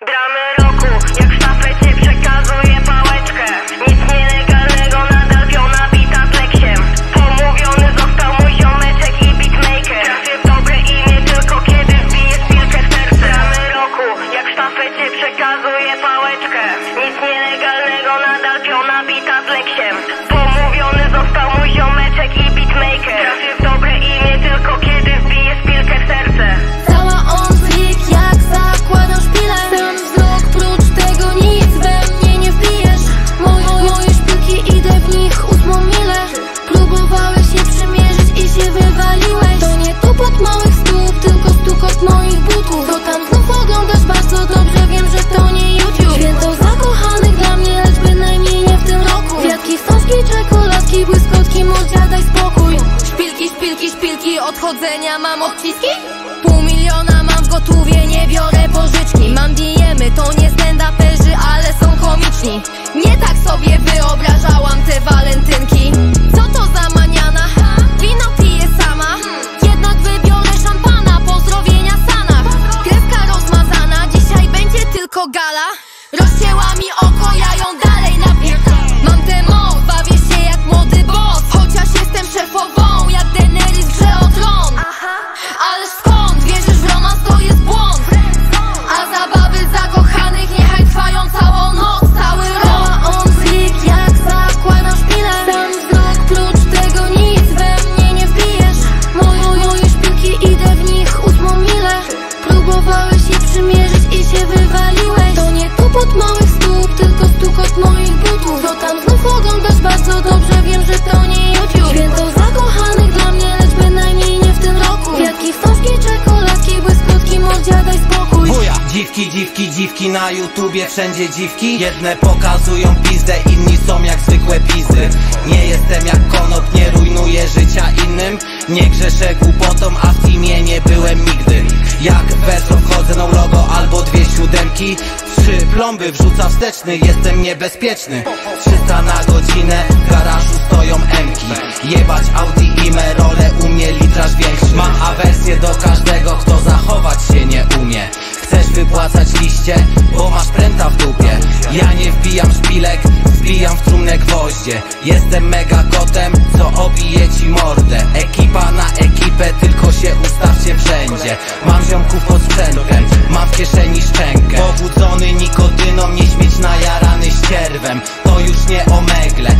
Bramy szpilki, odchodzenia mam odciski? Pół miliona mam w gotówie, nie biorę pożyczki. Mam dijemy, to nie stand-uperzy, ale są komiczni Nie tak sobie wyobrażałam te walentynki. Co to za maniana? Wino piję sama. Jednak wybiorę szampana, pozdrowienia Sanach Kreska rozmazana, dzisiaj będzie tylko gala. Rozcięła mi oko, ja Dziwki, dziwki, dziwki na YouTubie, wszędzie dziwki. Jedne pokazują pizdę, inni są jak zwykłe pizdy Nie jestem jak konop, nie rujnuję życia innym. Nie grzeszę głupotą, a w teamie nie byłem nigdy. Jak w verso wchodzę no logo albo dwie siódemki. Trzy plomby wrzuca wsteczny, jestem niebezpieczny. 300 na godzinę, w garażu stoją emki Jebać Audi i Merole, u mnie litraż większy. Mam awersję do każdego, kto zachować się nie umie Wypłacać liście, bo masz pręta w dupie. Ja nie wbijam szpilek, wbijam w trumnę gwoździe. Jestem mega kotem, co obije ci mordę. Ekipa na ekipę, tylko się ustawcie wszędzie. Mam ziomków pod sprzętem, mam w kieszeni szczękę. Pobudzony nikotyną, nie śmieć najarany ścierwem. To już nie omegle,